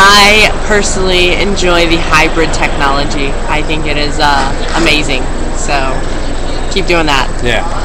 I personally enjoy the hybrid technology. I think it is uh, amazing. So keep doing that. Yeah.